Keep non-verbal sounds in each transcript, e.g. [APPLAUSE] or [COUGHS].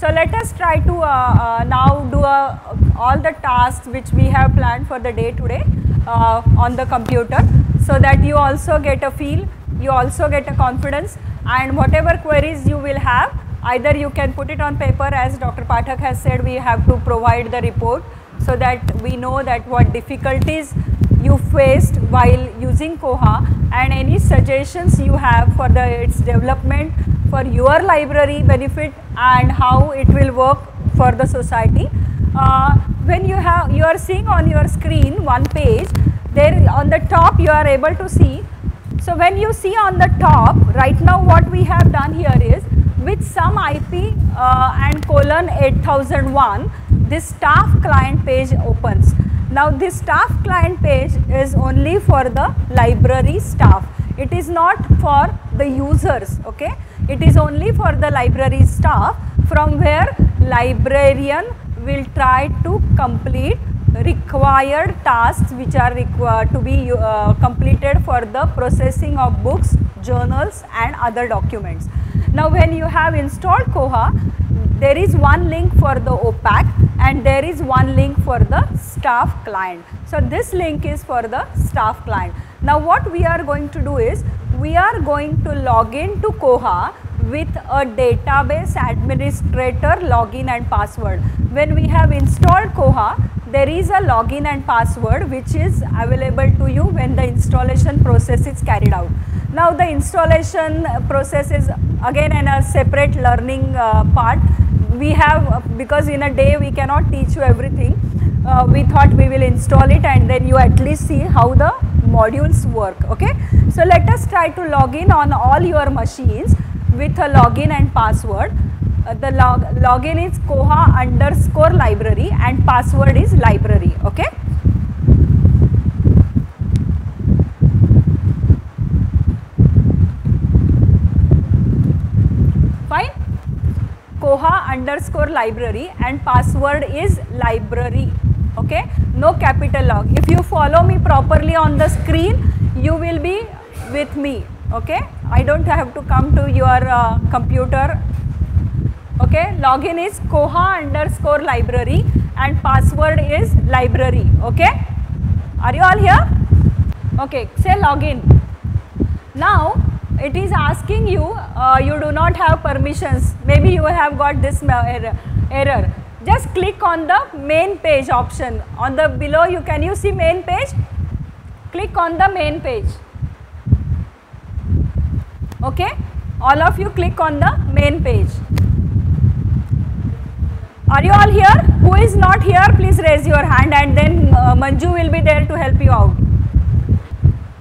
So let us try to uh, uh, now do all the tasks which we have planned for the day today uh, on the computer so that you also get a feel, you also get a confidence and whatever queries you will have either you can put it on paper as Dr. Pathak has said we have to provide the report so that we know that what difficulties you faced while using Koha and any suggestions you have for the its development for your library benefit and how it will work for the society. Uh, when you have you are seeing on your screen one page there on the top you are able to see. So when you see on the top right now what we have done here is with some IP uh, and colon 8001 this staff client page opens. Now this staff client page is only for the library staff. It is not for the users, okay. It is only for the library staff from where librarian will try to complete required tasks which are required to be uh, completed for the processing of books, journals and other documents. Now when you have installed Koha, there is one link for the OPAC and there is one link for the staff client. So this link is for the staff client. Now what we are going to do is, we are going to log in to Koha with a database administrator login and password. When we have installed Koha, there is a login and password which is available to you when the installation process is carried out. Now the installation process is again in a separate learning uh, part. We have, because in a day we cannot teach you everything, uh, we thought we will install it and then you at least see how the modules work, okay. So let us try to log in on all your machines with a login and password. Uh, the log login is koha underscore library and password is library, okay. Fine. Koha underscore library and password is library, okay. No capital log. If you follow me properly on the screen, you will be with me, okay. I don't have to come to your uh, computer, okay. Login is koha underscore library and password is library, okay. Are you all here? Okay, say login. Now, it is asking you, uh, you do not have permissions, maybe you have got this error, error. Just click on the main page option. On the below, you can you see main page? Click on the main page. Okay, all of you click on the main page. Are you all here? Who is not here? Please raise your hand and then uh, Manju will be there to help you out.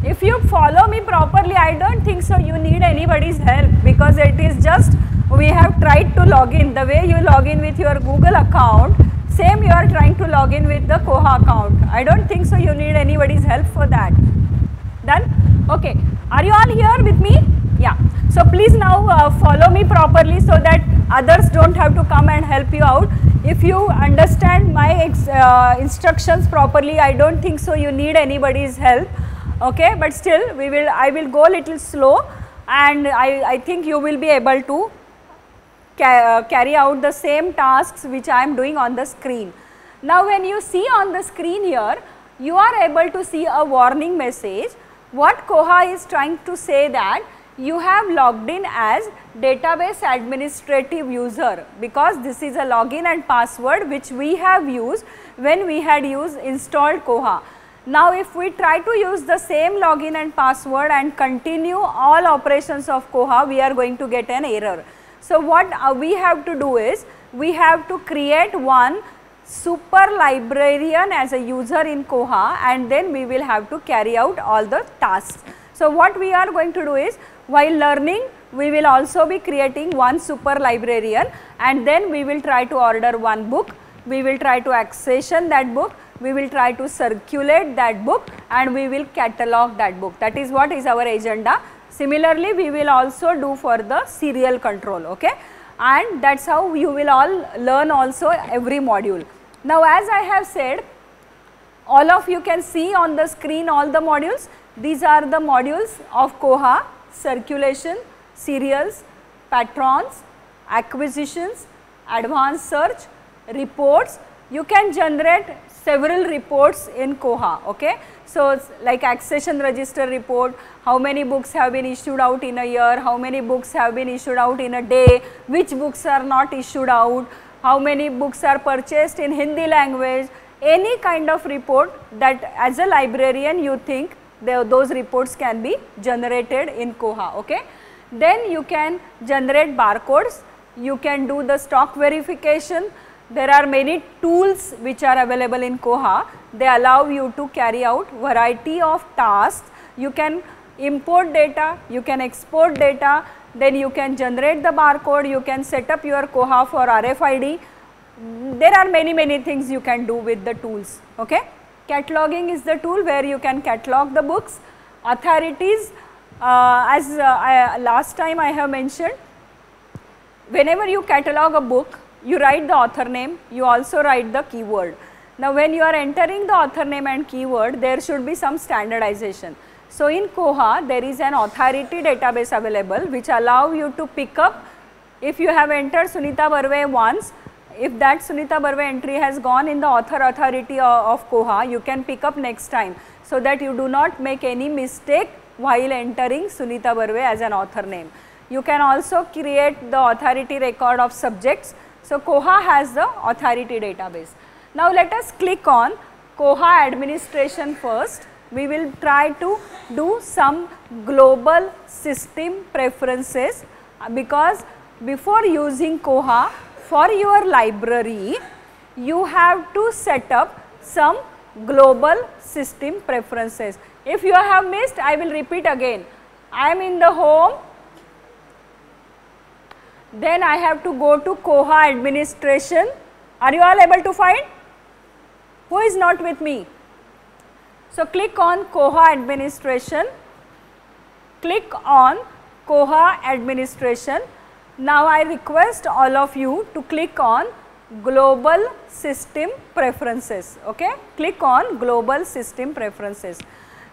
If you follow me properly, I don't think so you need anybody's help because it is just we have tried to log in. The way you log in with your Google account, same you are trying to log in with the Koha account. I don't think so you need anybody's help for that. Done? Okay. Are you all here with me? Yeah. So please now uh, follow me properly so that others don't have to come and help you out. If you understand my uh, instructions properly, I don't think so you need anybody's help okay but still we will I will go a little slow and I, I think you will be able to ca uh, carry out the same tasks which I am doing on the screen. Now when you see on the screen here you are able to see a warning message what Koha is trying to say that you have logged in as database administrative user because this is a login and password which we have used when we had used installed Koha. Now if we try to use the same login and password and continue all operations of Koha, we are going to get an error. So what uh, we have to do is, we have to create one super librarian as a user in Koha and then we will have to carry out all the tasks. So what we are going to do is, while learning, we will also be creating one super librarian and then we will try to order one book, we will try to accession that book we will try to circulate that book and we will catalog that book. That is what is our agenda. Similarly, we will also do for the serial control, okay? And that is how you will all learn also every module. Now, as I have said, all of you can see on the screen all the modules. These are the modules of Koha, circulation, serials, patrons, acquisitions advanced search, reports, you can generate several reports in Koha, okay. So, like accession register report, how many books have been issued out in a year, how many books have been issued out in a day, which books are not issued out, how many books are purchased in Hindi language, any kind of report that as a librarian you think those reports can be generated in Koha, okay. Then you can generate barcodes, you can do the stock verification, there are many tools which are available in Koha. They allow you to carry out variety of tasks. You can import data, you can export data, then you can generate the barcode, you can set up your Koha for RFID. There are many many things you can do with the tools. Okay? Cataloging is the tool where you can catalog the books. Authorities uh, as uh, I, last time I have mentioned, whenever you catalog a book, you write the author name, you also write the keyword. Now, when you are entering the author name and keyword, there should be some standardization. So, in Koha, there is an authority database available which allow you to pick up if you have entered Sunita Barve once, if that Sunita Barve entry has gone in the author authority of, of Koha, you can pick up next time so that you do not make any mistake while entering Sunita Barve as an author name. You can also create the authority record of subjects so, Koha has the authority database. Now, let us click on Koha administration first. We will try to do some global system preferences uh, because before using Koha for your library, you have to set up some global system preferences. If you have missed, I will repeat again. I am in the home then I have to go to Koha administration. Are you all able to find? Who is not with me? So, click on Koha administration, click on Koha administration. Now, I request all of you to click on global system preferences, okay? Click on global system preferences.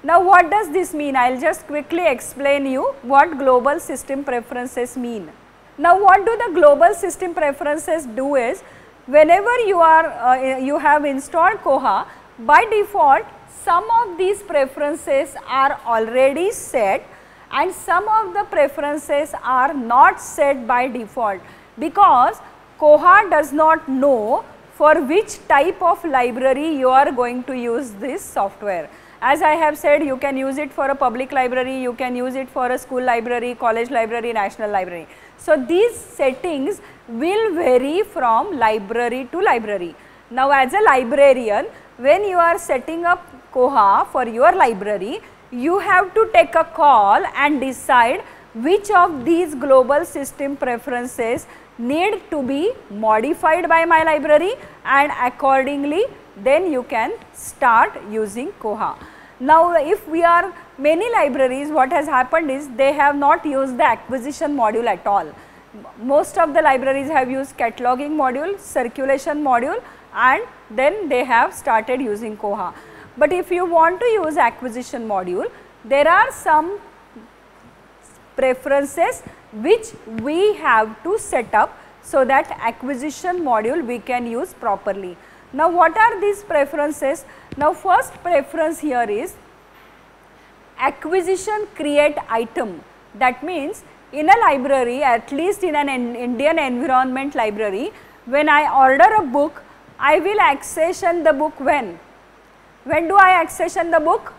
Now, what does this mean? I will just quickly explain you what global system preferences mean. Now, what do the global system preferences do is, whenever you are uh, you have installed Koha, by default some of these preferences are already set and some of the preferences are not set by default because Koha does not know for which type of library you are going to use this software. As I have said you can use it for a public library, you can use it for a school library, college library, national library. So, these settings will vary from library to library. Now, as a librarian, when you are setting up Koha for your library, you have to take a call and decide which of these global system preferences need to be modified by my library and accordingly then you can start using Koha. Now, if we are many libraries what has happened is they have not used the acquisition module at all. Most of the libraries have used cataloging module, circulation module and then they have started using Koha. But if you want to use acquisition module, there are some preferences which we have to set up so that acquisition module we can use properly. Now, what are these preferences? Now, first preference here is acquisition create item. That means, in a library at least in an Indian environment library, when I order a book, I will accession the book when? When do I accession the book?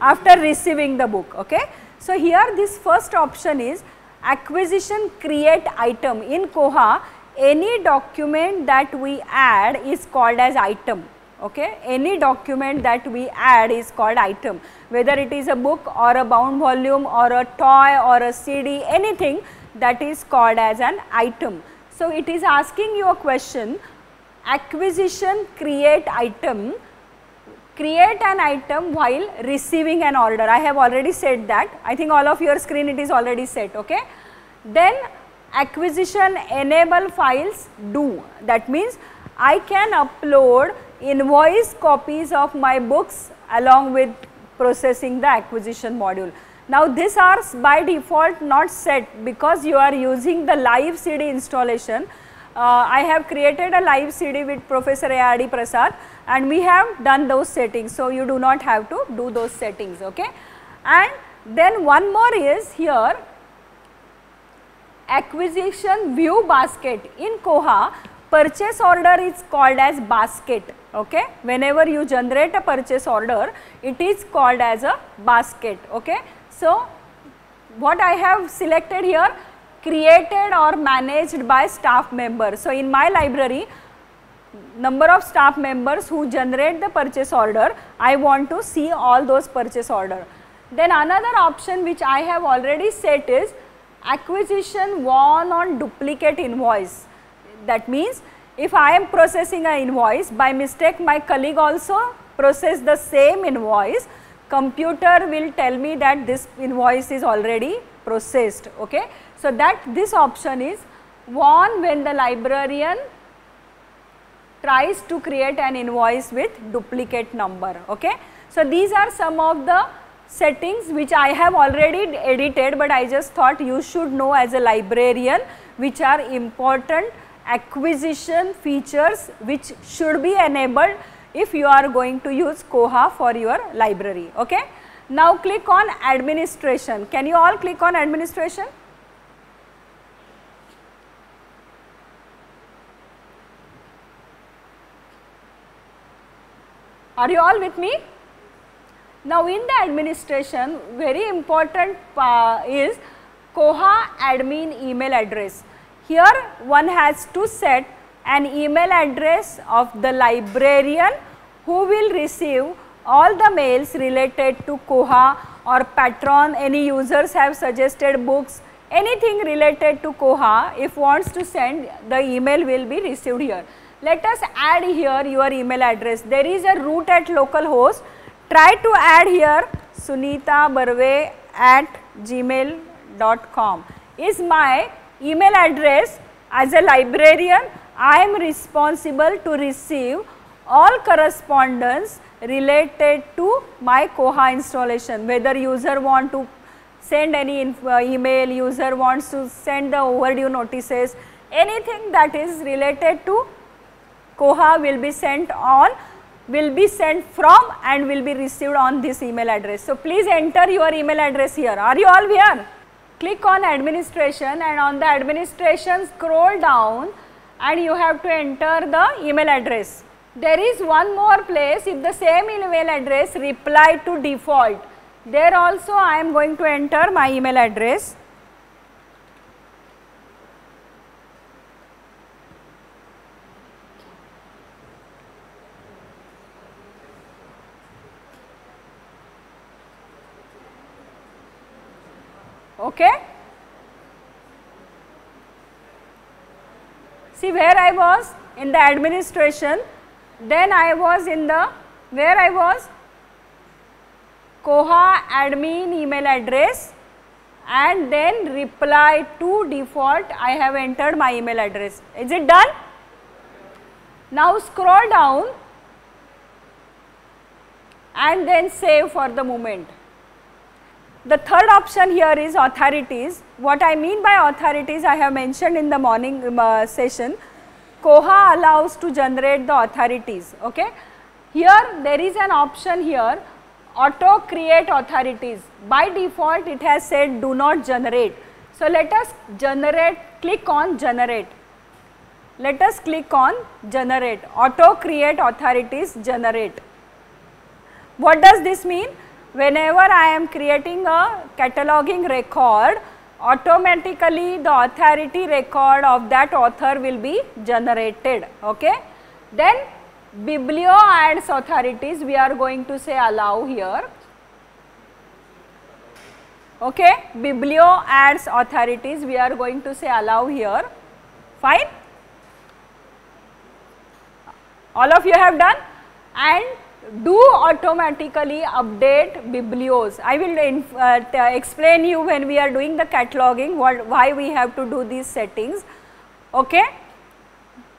After receiving the book. Okay? So, here this first option is acquisition create item. In Koha, any document that we add is called as item okay. Any document that we add is called item whether it is a book or a bound volume or a toy or a CD anything that is called as an item. So, it is asking you a question acquisition create item create an item while receiving an order. I have already said that I think all of your screen it is already set okay. Then acquisition enable files do that means I can upload invoice copies of my books along with processing the acquisition module. Now these are by default not set because you are using the live CD installation. Uh, I have created a live CD with Professor A.R.D. Prasad and we have done those settings. So you do not have to do those settings. Okay. And then one more is here acquisition view basket in Koha purchase order is called as basket okay whenever you generate a purchase order it is called as a basket okay so what i have selected here created or managed by staff member so in my library number of staff members who generate the purchase order i want to see all those purchase order then another option which i have already set is acquisition warn on duplicate invoice. That means if I am processing an invoice by mistake my colleague also process the same invoice computer will tell me that this invoice is already processed okay. So that this option is won when the librarian tries to create an invoice with duplicate number okay. So these are some of the settings which I have already edited but I just thought you should know as a librarian which are important acquisition features which should be enabled if you are going to use Koha for your library. Okay. Now click on administration. Can you all click on administration? Are you all with me? Now in the administration very important uh, is Koha admin email address. Here one has to set an email address of the librarian who will receive all the mails related to Koha or patron any users have suggested books anything related to Koha if wants to send the email will be received here. Let us add here your email address. There is a root at localhost try to add here Sunita Barve at gmail.com is my email address as a librarian I am responsible to receive all correspondence related to my Koha installation. Whether user want to send any uh, email, user wants to send the overdue notices, anything that is related to Koha will be sent on will be sent from and will be received on this email address. So, please enter your email address here. Are you all here? Click on administration and on the administration scroll down and you have to enter the email address. There is one more place if the same email address reply to default. There also I am going to enter my email address. Okay. See where I was in the administration, then I was in the, where I was? Koha admin email address and then reply to default I have entered my email address. Is it done? Now scroll down and then save for the moment. The third option here is authorities. What I mean by authorities I have mentioned in the morning um, uh, session. Koha allows to generate the authorities. Okay. Here there is an option here auto create authorities. By default it has said do not generate. So let us generate, click on generate. Let us click on generate, auto create authorities generate. What does this mean? Whenever I am creating a cataloging record, automatically the authority record of that author will be generated. Okay. Then biblio adds authorities we are going to say allow here. Okay. Biblio adds authorities we are going to say allow here. Fine. All of you have done and do automatically update biblios. I will uh, explain you when we are doing the cataloging what why we have to do these settings. Okay,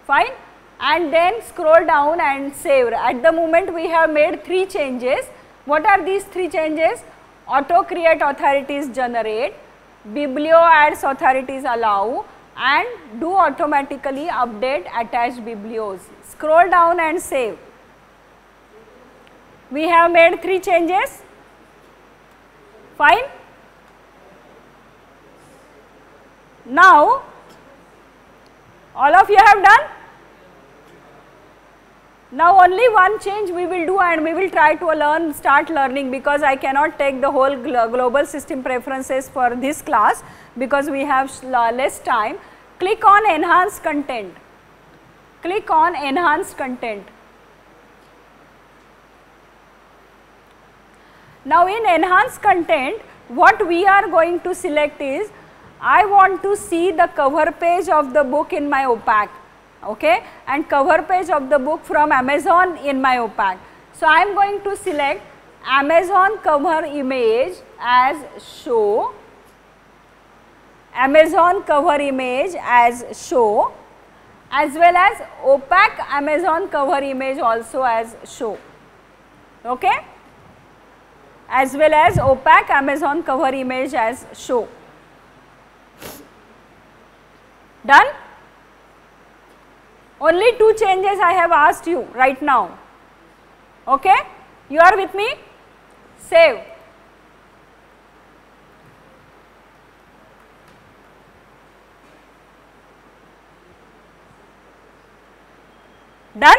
fine. And then scroll down and save. At the moment we have made three changes. What are these three changes? auto create authorities generate, biblio adds authorities allow and do automatically update attached biblios. Scroll down and save. We have made 3 changes, fine. Now, all of you have done? Now only one change we will do and we will try to learn, start learning because I cannot take the whole glo global system preferences for this class because we have less time. Click on enhance content, click on enhance content. Now in enhance content, what we are going to select is, I want to see the cover page of the book in my OPAC okay, and cover page of the book from Amazon in my OPAC. So, I am going to select Amazon cover image as show, Amazon cover image as show as well as OPAC Amazon cover image also as show, okay, as well as OPAC Amazon cover image as show. Done? Only two changes I have asked you right now. Okay? You are with me? Save. Done?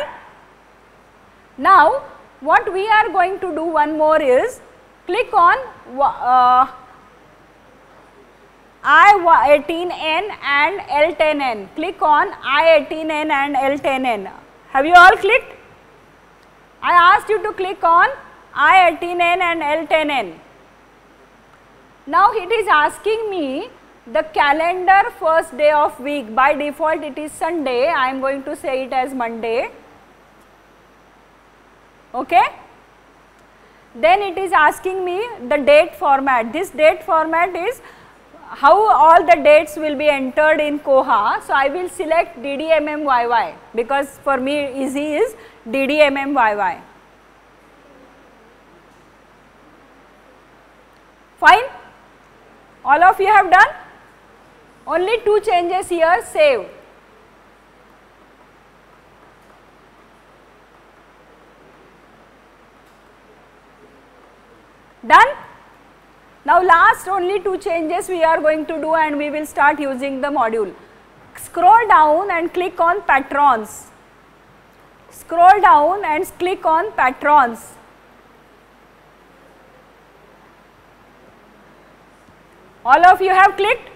Now, what we are going to do one more is click on uh, I18N and L10N. Click on I18N and L10N. Have you all clicked? I asked you to click on I18N and L10N. Now it is asking me the calendar first day of week. By default it is Sunday. I am going to say it as Monday. Okay? Then it is asking me the date format. This date format is how all the dates will be entered in Koha. So, I will select DDMMYY because for me easy is DDMMYY. Fine? All of you have done? Only two changes here, save. Done? Now last only two changes we are going to do and we will start using the module. Scroll down and click on patrons. Scroll down and click on patrons. All of you have clicked?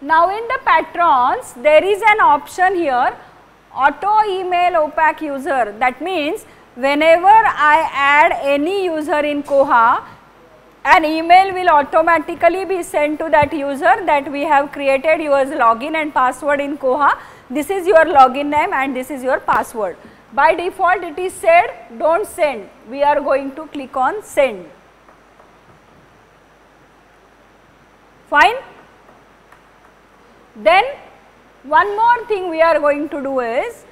Now in the patrons there is an option here auto email OPAC user that means whenever I add any user in Koha an email will automatically be sent to that user that we have created your login and password in Koha. This is your login name and this is your password. By default it is said do not send, we are going to click on send. Fine. Then one more thing we are going to do is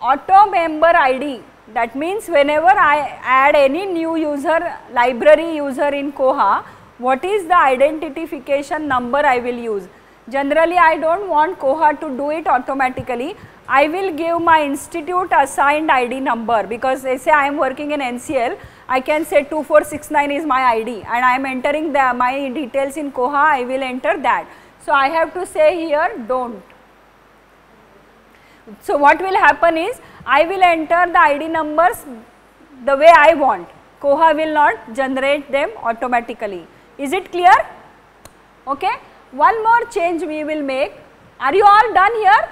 auto member ID that means whenever I add any new user, library user in Koha, what is the identification number I will use? Generally, I do not want Koha to do it automatically. I will give my institute assigned ID number because say I am working in NCL, I can say 2469 is my ID and I am entering the, my details in Koha, I will enter that. So, I have to say here do not. So, what will happen is I will enter the ID numbers the way I want. Koha will not generate them automatically. Is it clear? Okay. One more change we will make. Are you all done here?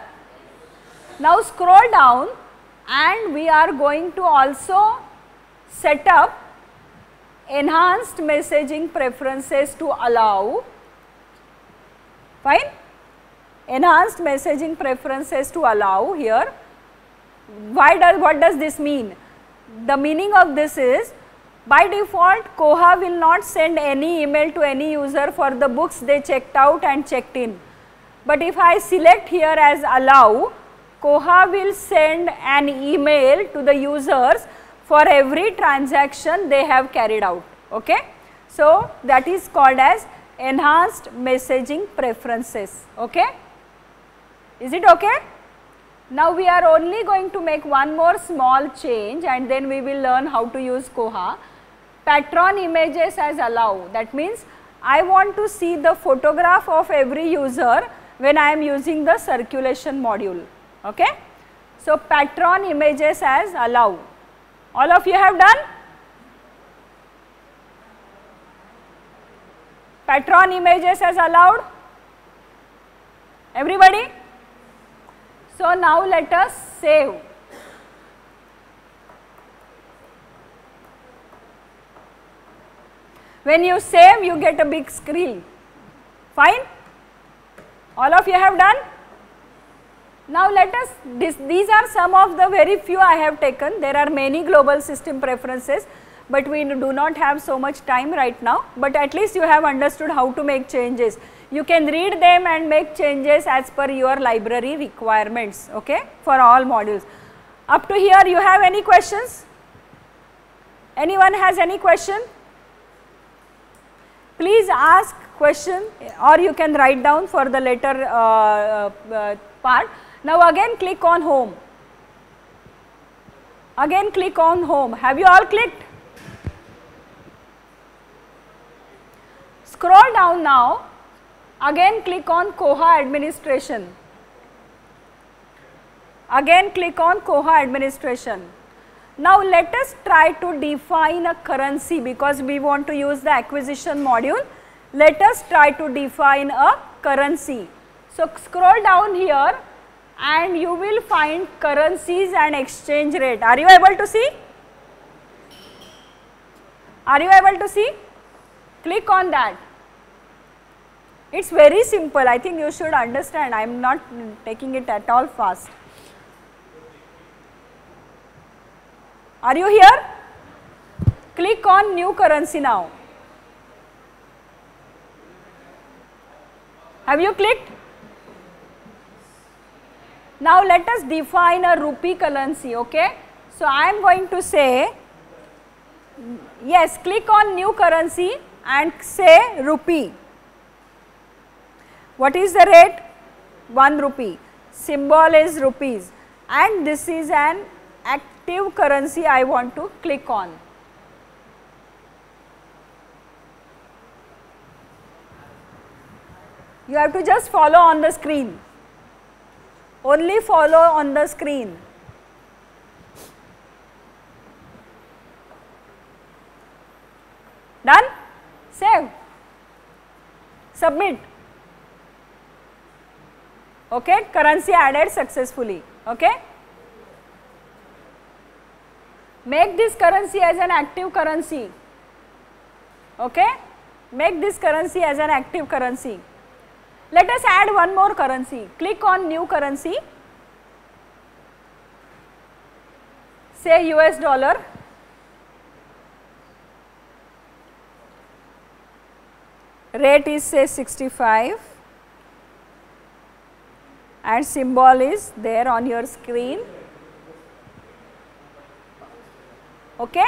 Now scroll down and we are going to also set up enhanced messaging preferences to allow. Fine. Enhanced messaging preferences to allow here why does what does this mean? The meaning of this is by default Koha will not send any email to any user for the books they checked out and checked in. But if I select here as allow, Koha will send an email to the users for every transaction they have carried out. Okay? So, that is called as enhanced messaging preferences. Okay? Is it okay? Now, we are only going to make one more small change and then we will learn how to use Koha. Patron images as allow that means I want to see the photograph of every user when I am using the circulation module. Okay? So, patron images as allow. All of you have done? Patron images as allowed? Everybody? So, now let us save. When you save, you get a big screen. Fine? All of you have done? Now let us, this, these are some of the very few I have taken. There are many global system preferences, but we do not have so much time right now. But at least you have understood how to make changes. You can read them and make changes as per your library requirements, okay, for all modules. Up to here, you have any questions? Anyone has any question? Please ask question or you can write down for the later uh, uh, part. Now again click on home. Again click on home. Have you all clicked? Scroll down now. Again click on Koha administration. Again click on Koha administration. Now let us try to define a currency because we want to use the acquisition module. Let us try to define a currency. So scroll down here and you will find currencies and exchange rate. Are you able to see? Are you able to see? Click on that. It is very simple. I think you should understand. I am not taking it at all fast. Are you here? Click on new currency now. Have you clicked? Now let us define a rupee currency, okay. So I am going to say, yes, click on new currency and say rupee. What is the rate? 1 rupee. Symbol is rupees and this is an active currency I want to click on. You have to just follow on the screen, only follow on the screen. Done? Save. Submit. Okay, currency added successfully. Okay. make this currency as an active currency. Okay? Make this currency as an active currency. Let us add one more currency. Click on new currency. Say us dollar. Rate is say 65 and symbol is there on your screen. Okay?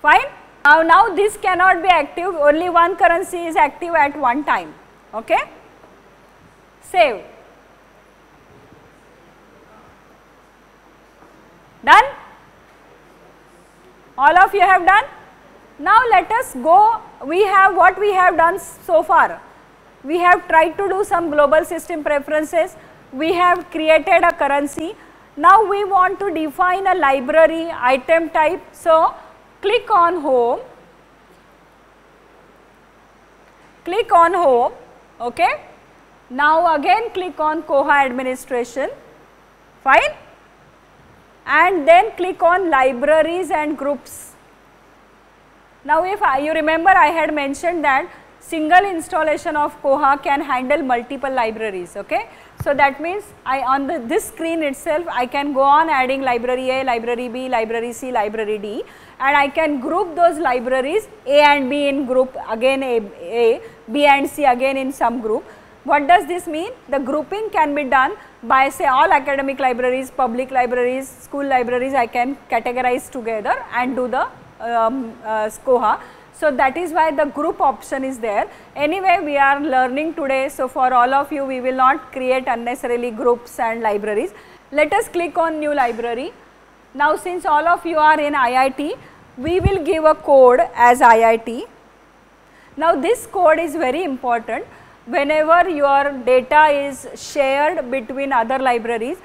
Fine? Now now this cannot be active. Only one currency is active at one time. Okay? Save. Done? All of you have done? Now let us go. We have what we have done so far we have tried to do some global system preferences we have created a currency now we want to define a library item type. So click on home, click on home, okay. Now again click on Koha administration, fine. And then click on libraries and groups. Now if I, you remember I had mentioned that single installation of Koha can handle multiple libraries, okay. So that means I on the, this screen itself I can go on adding library A, library B, library C, library D and I can group those libraries A and B in group again A, A, B and C again in some group. What does this mean? The grouping can be done by say all academic libraries, public libraries, school libraries I can categorize together and do the um, uh, SCOHA. So, that is why the group option is there. Anyway, we are learning today. So, for all of you we will not create unnecessarily groups and libraries. Let us click on new library. Now, since all of you are in IIT, we will give a code as IIT. Now, this code is very important whenever your data is shared between other libraries,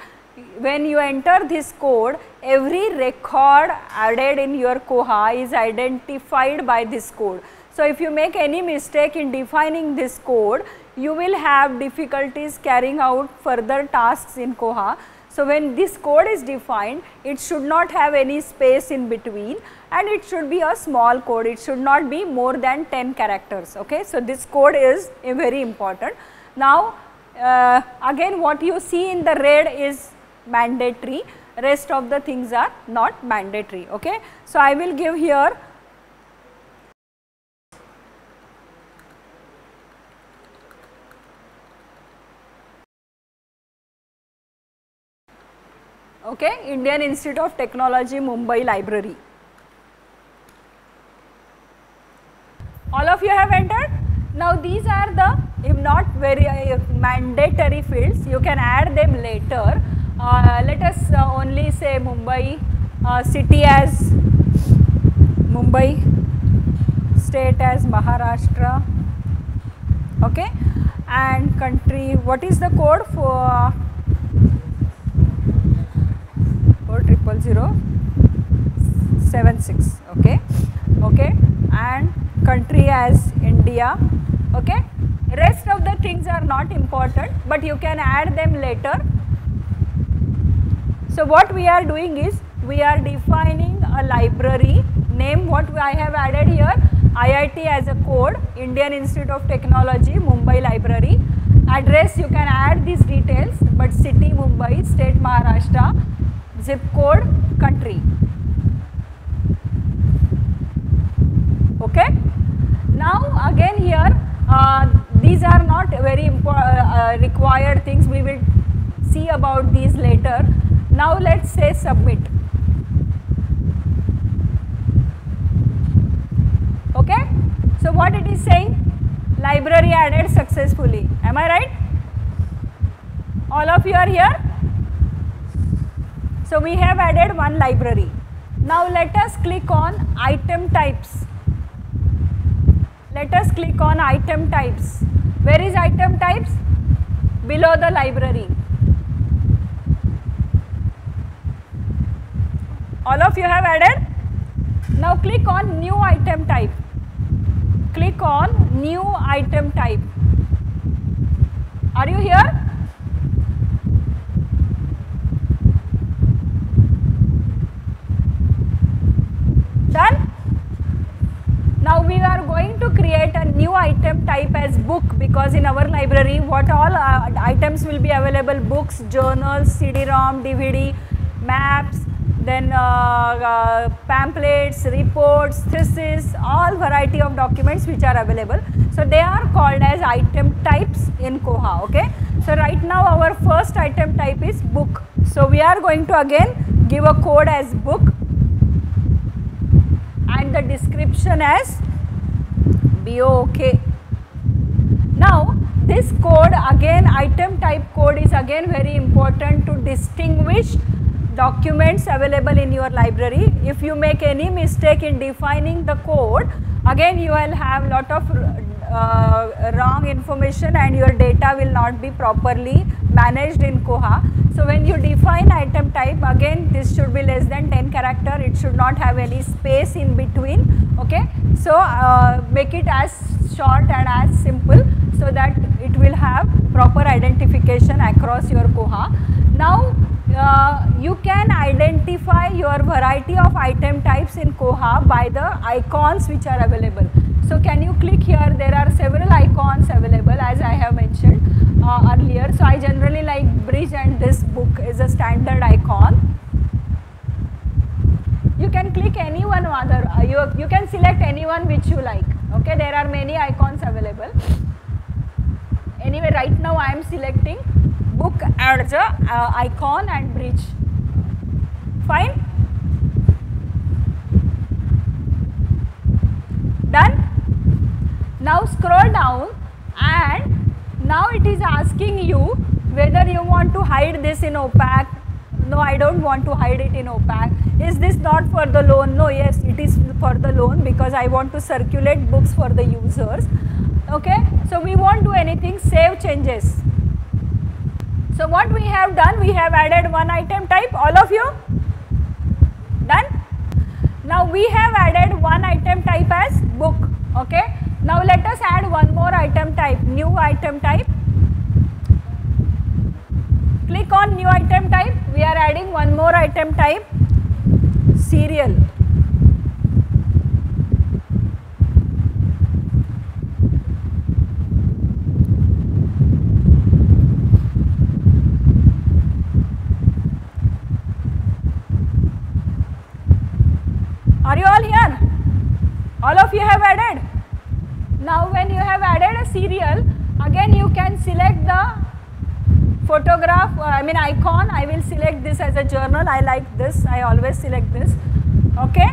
when you enter this code, every record added in your Koha is identified by this code. So, if you make any mistake in defining this code, you will have difficulties carrying out further tasks in Koha. So, when this code is defined, it should not have any space in between and it should be a small code, it should not be more than 10 characters. Okay? So, this code is very important. Now, uh, again what you see in the red is mandatory, rest of the things are not mandatory. Okay? So, I will give here okay, Indian Institute of Technology Mumbai Library. All of you have entered? Now these are the if not very uh, mandatory fields, you can add them later. Uh, let us uh, only say Mumbai uh, city as Mumbai, state as Maharashtra, okay, and country. What is the code for? Four triple zero seven six. Okay, okay, and country as India. Okay, rest of the things are not important, but you can add them later so, what we are doing is we are defining a library name. What I have added here IIT as a code Indian Institute of Technology Mumbai library. Address you can add these details but city Mumbai state Maharashtra zip code country. Okay? Now again here uh, these are not very uh, uh, required things. We will see about these later now let us say submit. Okay. So what it is saying? Library added successfully. Am I right? All of you are here? So we have added one library. Now let us click on item types. Let us click on item types. Where is item types? Below the library. All of you have added? Now click on new item type. Click on new item type. Are you here? Done? Now we are going to create a new item type as book because in our library what all uh, items will be available? Books journals cd-rom dvd maps then uh, uh, pamphlets, reports, thesis, all variety of documents which are available. So, they are called as item types in Koha, okay. So, right now our first item type is book. So, we are going to again give a code as book and the description as BOK. Now, this code again item type code is again very important to distinguish documents available in your library. If you make any mistake in defining the code, again you will have lot of uh, wrong information and your data will not be properly managed in Koha. So when you define item type again this should be less than 10 character it should not have any space in between okay. So uh, make it as short and as simple so that it will have proper identification across your Koha. Now uh, you can identify your variety of item types in Koha by the icons which are available. So can you click here, there are several icons available as I have mentioned uh, earlier. So I generally like bridge and this book is a standard icon. You can click any one other, uh, you, you can select any one which you like, okay. There are many icons available Anyway, right now I am selecting book as a uh, icon and bridge. Fine? Done? Now scroll down and now it is asking you whether you want to hide this in OPAC. No, I don't want to hide it in OPAC. Is this not for the loan? No, yes, it is for the loan because I want to circulate books for the users. Okay, so we won't do anything, save changes. So what we have done, we have added one item type, all of you? Done? Now we have added one item type as book, okay. Now let us add one more item type, new item type. Click on new item type, we are adding one more item type, serial. Are you all here? All of you have added? Now when you have added a serial, again you can select the photograph, uh, I mean icon, I will select this as a journal, I like this, I always select this, okay,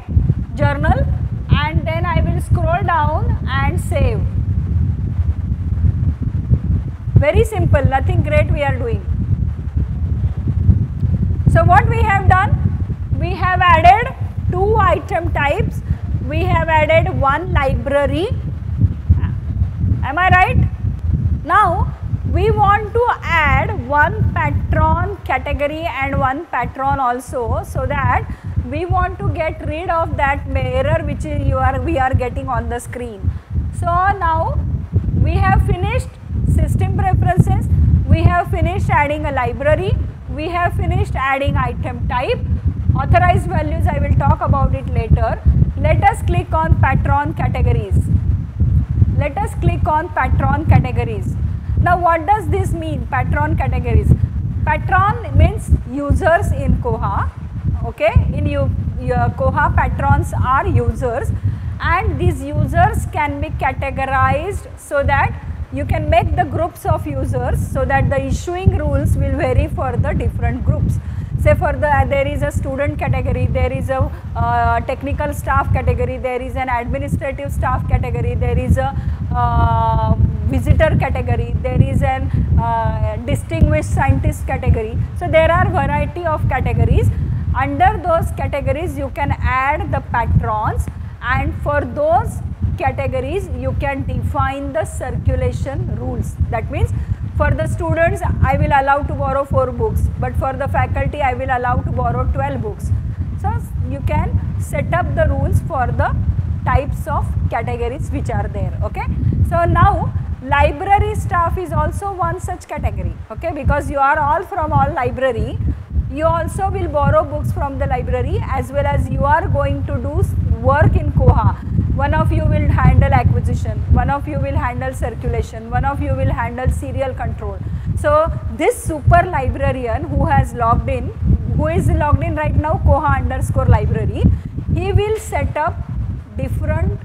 journal and then I will scroll down and save. Very simple, nothing great we are doing. So what we have done? We have added two item types. We have added one library. Am I right? Now we want to add one patron category and one patron also so that we want to get rid of that error which you are we are getting on the screen. So now we have finished system preferences, we have finished adding a library, we have finished adding item type, authorized values I will talk about it later. Let us click on patron categories. Let us click on patron categories. Now what does this mean patron categories? Patron means users in Koha, okay, in you, your Koha patrons are users and these users can be categorized so that you can make the groups of users so that the issuing rules will vary for the different groups. Say for the there is a student category, there is a uh, technical staff category, there is an administrative staff category, there is a uh, visitor category, there is an uh, distinguished scientist category. So there are variety of categories. Under those categories you can add the patrons and for those categories you can define the circulation rules. That means for the students I will allow to borrow 4 books but for the faculty I will allow to borrow 12 books. So you can set up the rules for the types of categories which are there okay. So now library staff is also one such category okay because you are all from all library you also will borrow books from the library as well as you are going to do work in Koha one of you will handle acquisition, one of you will handle circulation, one of you will handle serial control. So this super librarian who has logged in, who is logged in right now Koha underscore library, he will set up different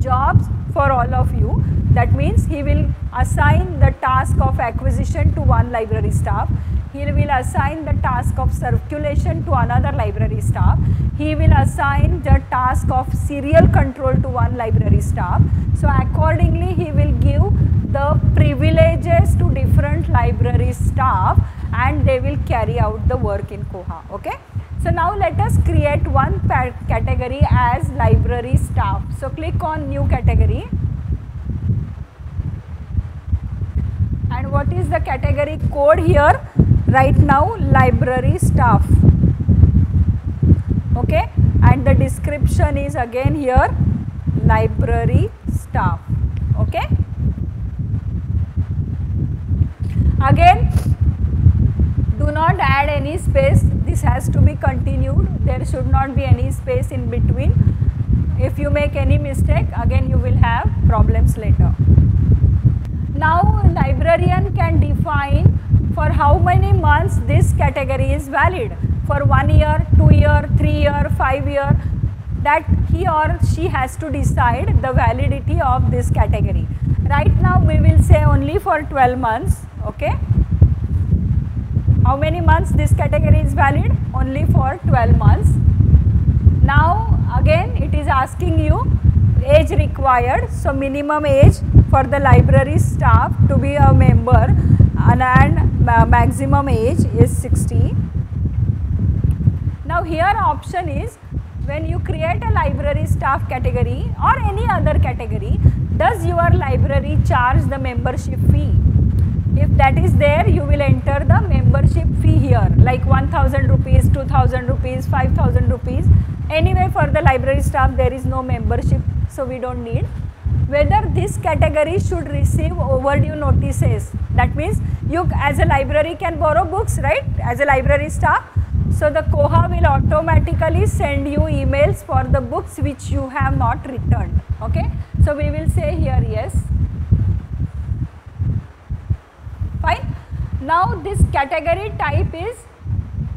jobs for all of you. That means he will assign the task of acquisition to one library staff he will assign the task of circulation to another library staff. He will assign the task of serial control to one library staff. So accordingly, he will give the privileges to different library staff and they will carry out the work in Koha. Okay. So now let us create one category as library staff. So click on new category. And what is the category code here? Right now library staff. Okay? And the description is again here. Library staff. Okay? Again do not add any space. This has to be continued. There should not be any space in between. If you make any mistake again you will have problems later. Now librarian can define for how many months this category is valid for one year, two year, three year, five year. that he or she has to decide the validity of this category. Right now we will say only for 12 months, okay. How many months this category is valid? Only for 12 months. Now again it is asking you age required. So minimum age for the library staff to be a member and, and maximum age is 60. Now here option is when you create a library staff category or any other category, does your library charge the membership fee? If that is there, you will enter the membership fee here like 1000 rupees, 2000 rupees, 5000 rupees. Anyway, for the library staff, there is no membership, so we don't need. Whether this category should receive overdue notices. That means you as a library can borrow books, right? As a library staff. So the Koha will automatically send you emails for the books which you have not returned. Okay. So we will say here yes. Fine. Now this category type is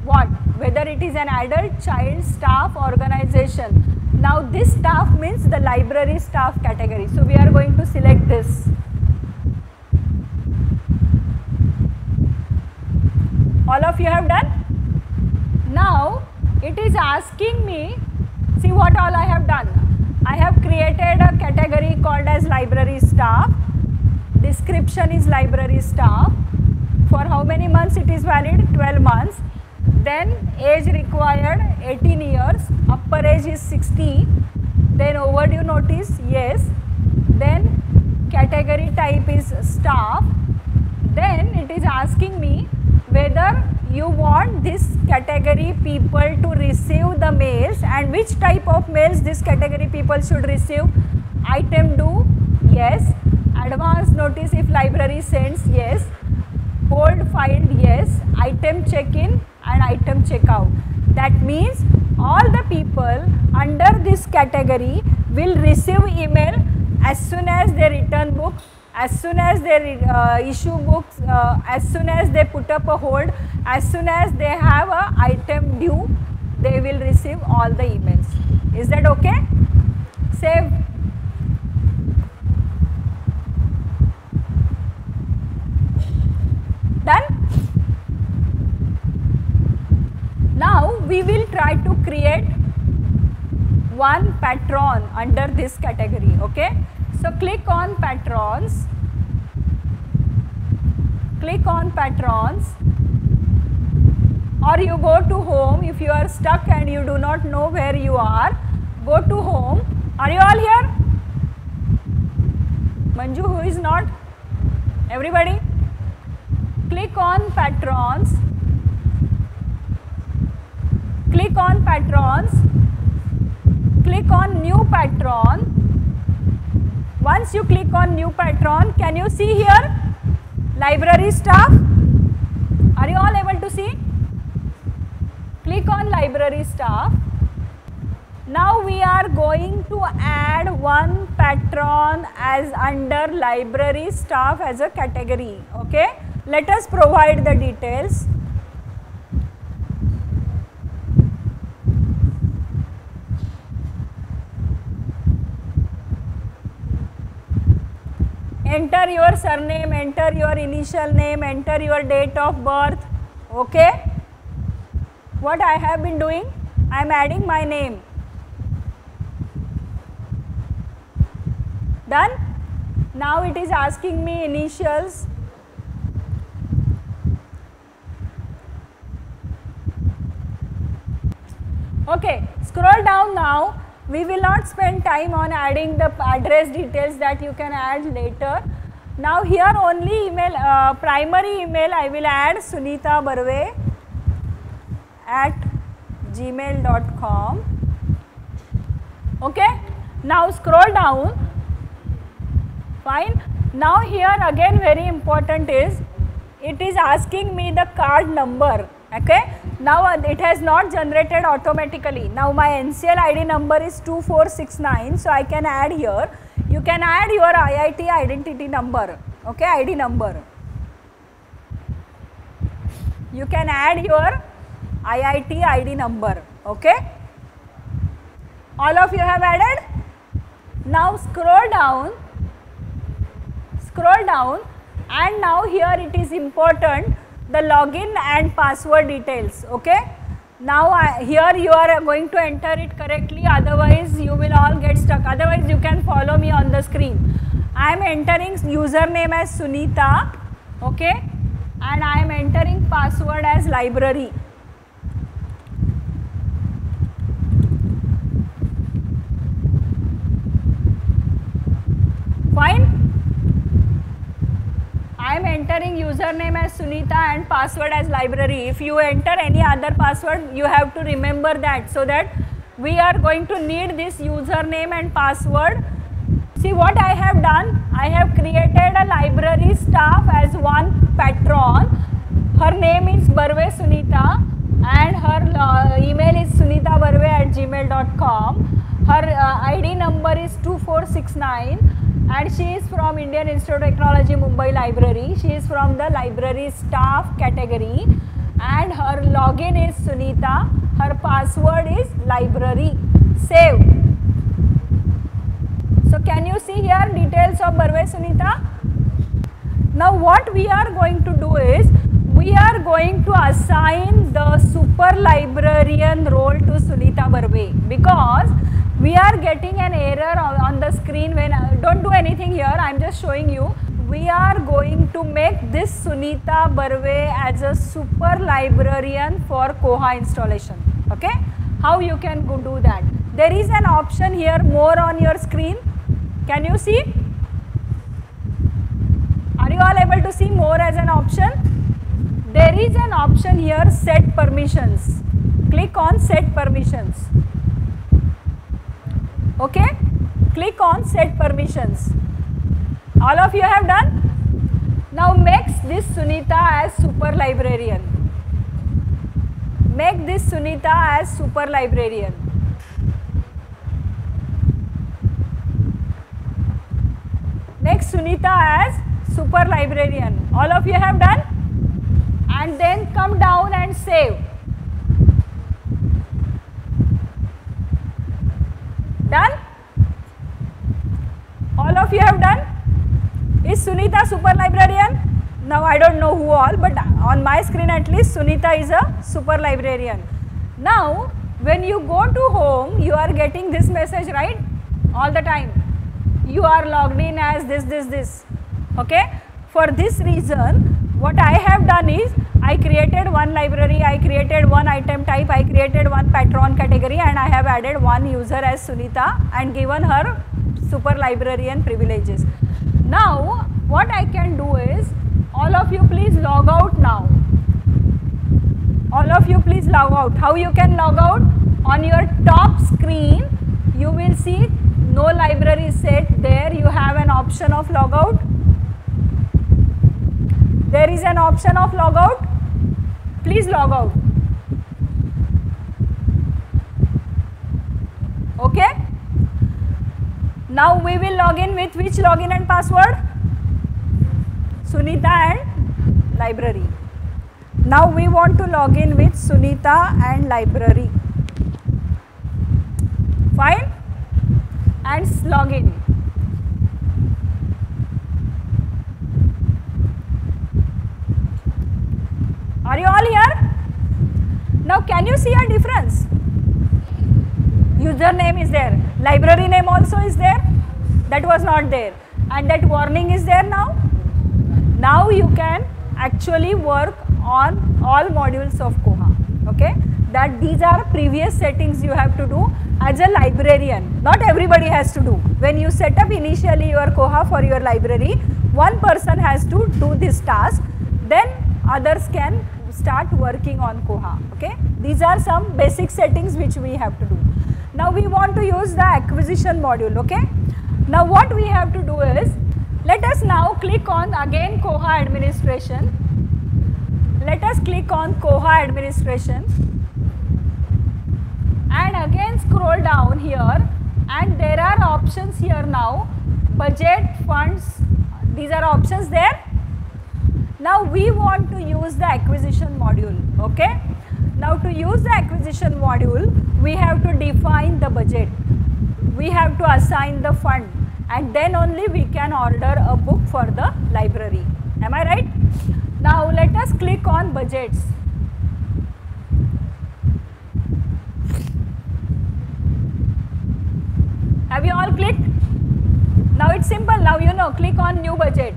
what? Whether it is an adult, child, staff, organization. Now this staff means the library staff category. So we are going to select this. All of you have done? Now it is asking me, see what all I have done. I have created a category called as library staff. Description is library staff. For how many months it is valid? 12 months. Then age required 18 years, upper age is 60. Then overdue notice, yes. Then category type is staff. Then it is asking me whether you want this category people to receive the mails and which type of mails this category people should receive. Item due, yes. Advance notice if library sends, yes. Hold filed, yes. Item check-in and item check-out. That means all the people under this category will receive email as soon as they return book as soon as they uh, issue books, uh, as soon as they put up a hold, as soon as they have a item due, they will receive all the emails. Is that okay? Save. Done? Now we will try to create one patron under this category, okay? So click on patrons, click on patrons or you go to home if you are stuck and you do not know where you are, go to home. Are you all here? Manju who is not? Everybody? Click on patrons, click on patrons, click on new patron once you click on new patron, can you see here library staff? Are you all able to see? Click on library staff. Now we are going to add one patron as under library staff as a category. Okay. Let us provide the details. enter your surname, enter your initial name, enter your date of birth, okay. What I have been doing? I am adding my name. Done? Now it is asking me initials. Okay, scroll down now we will not spend time on adding the address details that you can add later. Now here only email, uh, primary email I will add Sunita Barve at gmail.com. Okay. Now scroll down. Fine. Now here again very important is it is asking me the card number. Okay. Now uh, it has not generated automatically. Now my NCL ID number is 2469. So I can add here. You can add your IIT identity number. Okay, ID number. You can add your IIT ID number. Okay. All of you have added? Now scroll down, scroll down and now here it is important the login and password details, okay? Now I, here you are going to enter it correctly otherwise you will all get stuck otherwise you can follow me on the screen. I am entering username as Sunita okay and I am entering password as library. Fine? I am entering username as Sunita and password as library. If you enter any other password, you have to remember that so that we are going to need this username and password. See what I have done? I have created a library staff as one patron. Her name is Barve Sunita and her uh, email is sunitabarve at gmail.com. Her uh, ID number is 2469 and she is from Indian Institute of Technology Mumbai Library. She is from the library staff category and her login is Sunita. Her password is library. Save. So can you see here details of Barve Sunita? Now what we are going to do is we are going to assign the super librarian role to Sunita Barve because we are getting an error on the screen when don't do anything here I am just showing you. We are going to make this Sunita Barve as a super librarian for Koha installation okay? How you can go do that? There is an option here more on your screen. Can you see? Are you all able to see more as an option? There is an option here set permissions. Click on set permissions okay? Click on set permissions. All of you have done? Now make this sunita as super librarian. Make this sunita as super librarian. Make sunita as super librarian. All of you have done? And then come down and save Done? All of you have done? Is Sunita super librarian? Now I don't know who all but on my screen at least Sunita is a super librarian. Now when you go to home you are getting this message right all the time. You are logged in as this this this okay. For this reason what I have done is I created one library, I created one item type, I created one patron category and I have added one user as Sunita and given her super librarian privileges. Now what I can do is all of you please log out now. All of you please log out. How you can log out? On your top screen you will see no library set there you have an option of logout. There is an option of logout please log out. Okay. Now we will log in with which login and password? Sunita and library. Now we want to log in with Sunita and library. Fine? And log Are you all here? Now can you see a difference? Username is there, library name also is there, that was not there and that warning is there now. Now you can actually work on all modules of Koha, okay. That these are previous settings you have to do as a librarian, not everybody has to do. When you set up initially your Koha for your library, one person has to do this task, then others can start working on Koha. Okay, these are some basic settings which we have to do. Now we want to use the acquisition module. Okay, now what we have to do is let us now click on again Koha administration. Let us click on Koha administration and again scroll down here and there are options here now budget funds these are options there now we want to use the acquisition module, okay. Now to use the acquisition module, we have to define the budget. we have to assign the fund and then only we can order a book for the library. Am I right? Now let us click on budgets. Have you all clicked? Now it's simple. Now you know, click on new budget.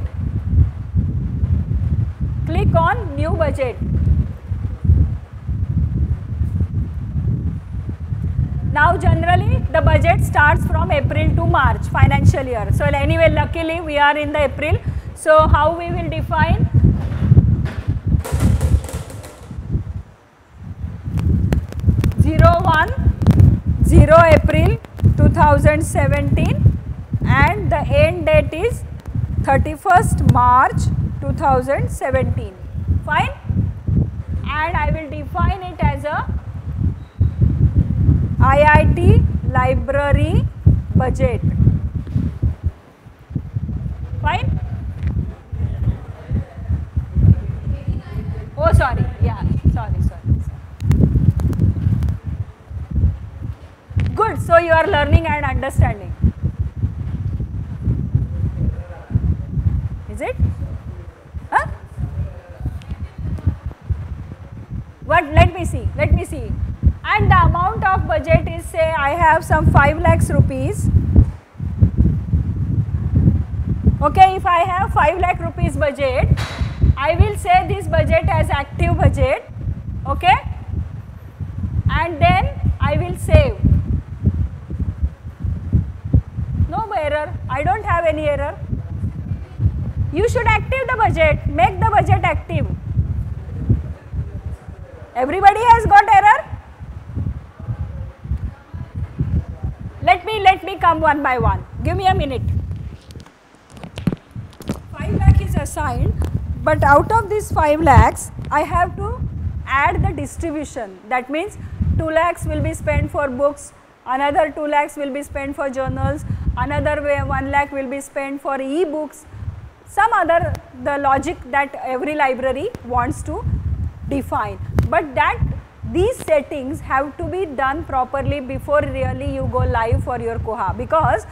Click on new budget. Now generally the budget starts from April to March financial year. So anyway luckily we are in the April. So how we will define? Zero one zero April 2017 and the end date is 31st March 2017. Fine? And I will define it as a IIT library budget. Fine? Oh sorry, yeah, sorry, sorry. sorry. Good, so you are learning and understanding. Is it? What? Let me see. Let me see. And the amount of budget is say I have some 5 lakhs rupees. Okay, if I have 5 lakh rupees budget, I will say this budget as active budget. Okay, and then I will save. No error. I don't have any error. You should active the budget, make the budget active. Everybody has got error? Let me, let me come one by one. Give me a minute. 5 lakh is assigned, but out of this 5 lakhs, I have to add the distribution. That means 2 lakhs will be spent for books, another 2 lakhs will be spent for journals, another way 1 lakh will be spent for e-books, some other the logic that every library wants to define. But that these settings have to be done properly before really you go live for your Koha. Because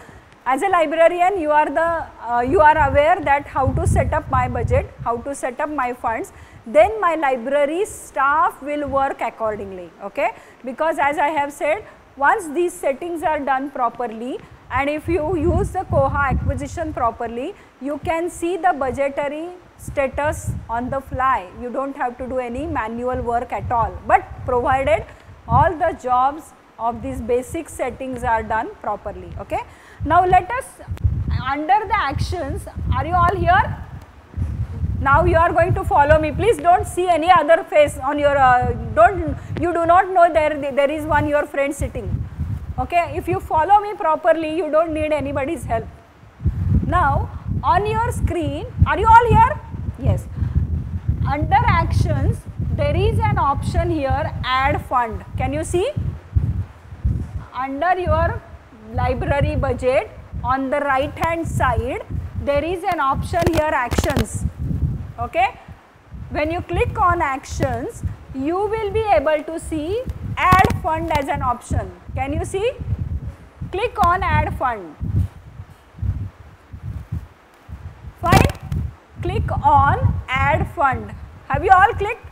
as a librarian you are the uh, you are aware that how to set up my budget, how to set up my funds. Then my library staff will work accordingly okay? Because as I have said once these settings are done properly and if you use the Koha acquisition properly, you can see the budgetary status on the fly. You do not have to do any manual work at all, but provided all the jobs of these basic settings are done properly. Okay. Now, let us under the actions, are you all here? Now you are going to follow me. Please do not see any other face on your, uh, don't, you do not know there, there is one your friend sitting okay if you follow me properly you don't need anybody's help now on your screen are you all here yes under actions there is an option here add fund can you see under your library budget on the right hand side there is an option here actions okay when you click on actions you will be able to see add fund as an option. Can you see? Click on add fund. Fine. Click on add fund. Have you all clicked?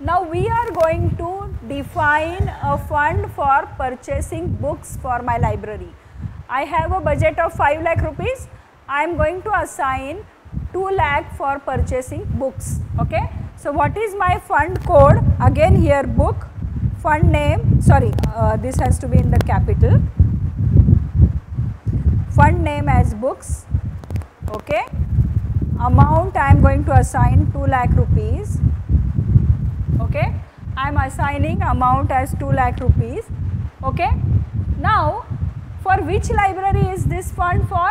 Now we are going to define a fund for purchasing books for my library. I have a budget of 5 lakh rupees. I am going to assign 2 lakh for purchasing books. Okay. So what is my fund code? Again here book fund name sorry uh, this has to be in the capital fund name as books okay amount I am going to assign 2 lakh rupees okay I am assigning amount as 2 lakh rupees okay now for which library is this fund for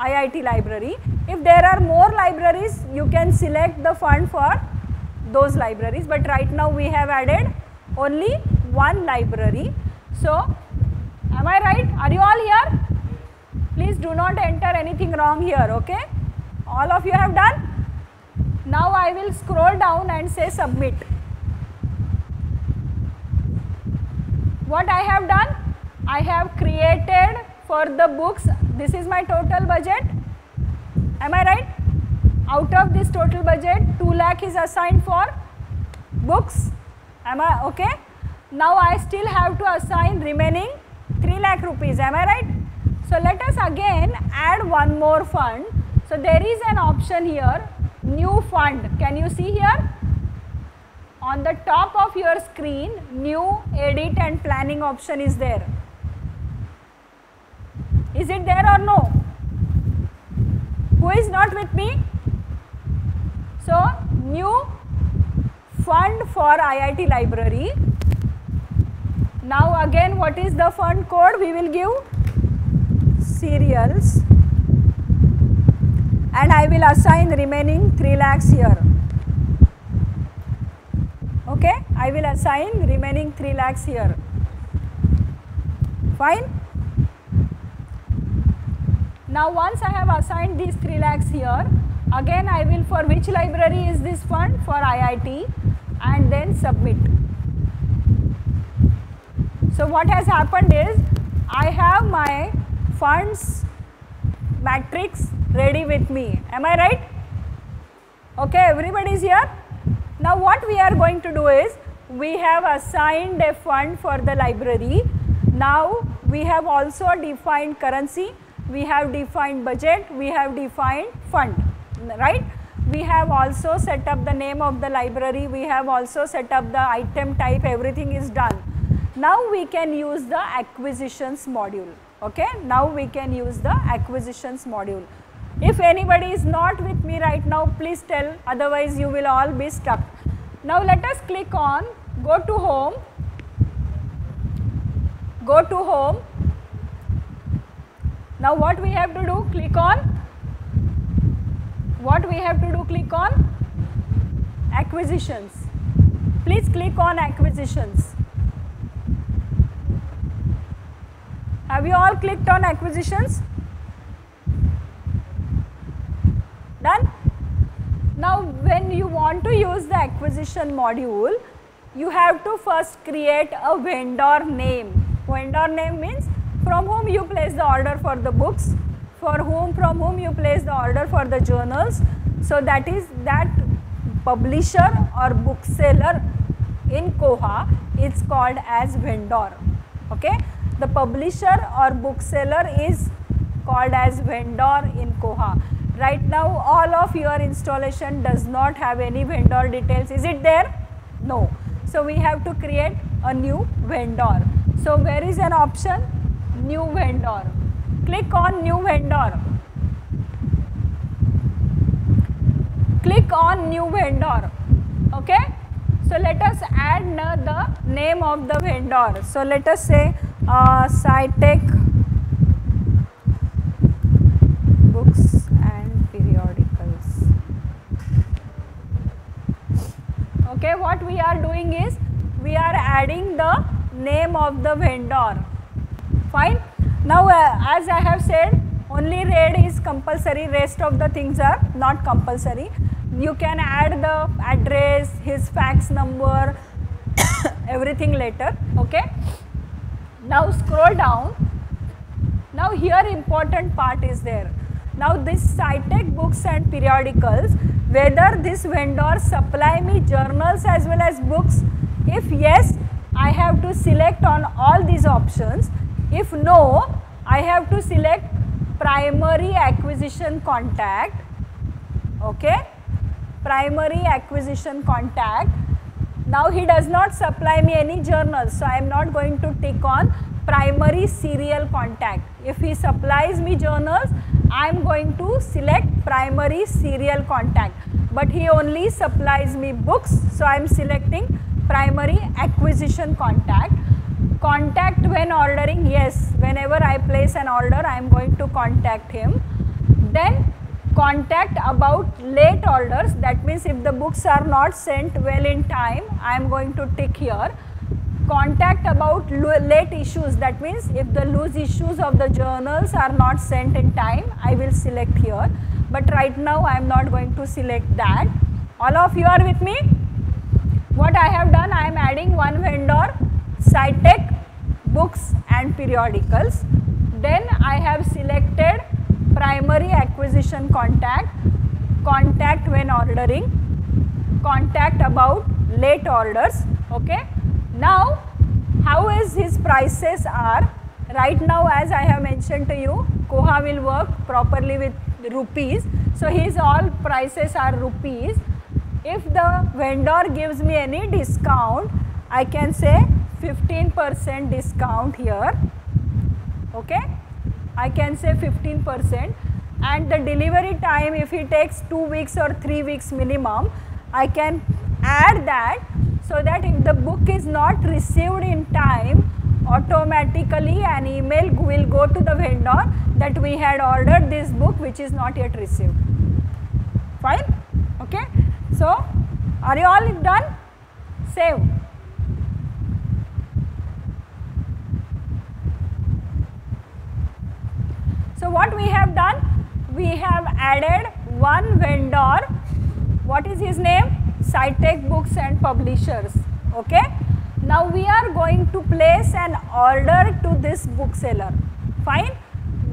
IIT library if there are more libraries you can select the fund for those libraries but right now we have added only one library. So, am I right? Are you all here? Please do not enter anything wrong here, okay? All of you have done? Now I will scroll down and say submit. What I have done? I have created for the books, this is my total budget, am I right? Out of this total budget, 2 lakh is assigned for books, am I okay? Now I still have to assign remaining 3 lakh rupees, am I right? So let us again add one more fund. So there is an option here, new fund, can you see here? On the top of your screen, new edit and planning option is there. Is it there or no? Who is not with me? So, new fund for IIT library. Now again what is the fund code? We will give serials and I will assign remaining 3 lakhs here. Okay, I will assign remaining 3 lakhs here. Fine. Now once I have assigned these 3 lakhs here, again I will for which library is this fund? For IIT and then submit. So what has happened is I have my funds matrix ready with me. Am I right? Okay, everybody is here. Now what we are going to do is we have assigned a fund for the library. Now we have also defined currency we have defined budget, we have defined fund, right. We have also set up the name of the library, we have also set up the item type, everything is done. Now we can use the acquisitions module, okay. Now we can use the acquisitions module. If anybody is not with me right now, please tell, otherwise you will all be stuck. Now let us click on, go to home, go to home now what we have to do? Click on, what we have to do? Click on acquisitions. Please click on acquisitions. Have you all clicked on acquisitions? Done? Now when you want to use the acquisition module, you have to first create a vendor name. Vendor name means from whom you place the order for the books, for whom from whom you place the order for the journals. So that is that publisher or bookseller in Koha is called as vendor. Okay, the publisher or bookseller is called as vendor in Koha. Right now all of your installation does not have any vendor details. Is it there? No. So we have to create a new vendor. So where is an option? new vendor. Click on new vendor. Click on new vendor. Okay. So let us add the name of the vendor. So let us say uh, SciTech books and periodicals. Okay, what we are doing is we are adding the name of the vendor fine. Now uh, as I have said only red is compulsory rest of the things are not compulsory. You can add the address, his fax number [COUGHS] everything later okay. Now scroll down. Now here important part is there. Now this SciTech books and periodicals whether this vendor supply me journals as well as books. If yes, I have to select on all these options if no, I have to select primary acquisition contact, okay, primary acquisition contact. Now he does not supply me any journals, so I am not going to tick on primary serial contact. If he supplies me journals, I am going to select primary serial contact. But he only supplies me books, so I am selecting primary acquisition contact contact when ordering yes whenever I place an order I am going to contact him then contact about late orders that means if the books are not sent well in time I am going to tick here contact about late issues that means if the loose issues of the journals are not sent in time I will select here but right now I am not going to select that all of you are with me what I have done I am adding one vendor SciTech books and periodicals. Then I have selected primary acquisition contact, contact when ordering, contact about late orders. Okay. Now, how is his prices are? Right now as I have mentioned to you, Koha will work properly with rupees. So, his all prices are rupees. If the vendor gives me any discount, I can say 15 percent discount here. Okay. I can say 15 percent and the delivery time if he takes 2 weeks or 3 weeks minimum, I can add that so that if the book is not received in time, automatically an email will go to the vendor that we had ordered this book which is not yet received. Fine? Okay. So, are you all done? Save. So, what we have done? We have added one vendor. What is his name? SciTech Books and Publishers. Okay. Now, we are going to place an order to this bookseller. Fine.